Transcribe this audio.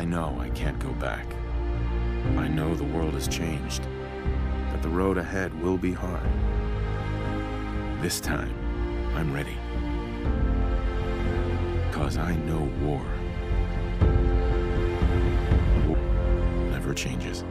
I know I can't go back. I know the world has changed, that the road ahead will be hard. This time, I'm ready. Cause I know war. War never changes.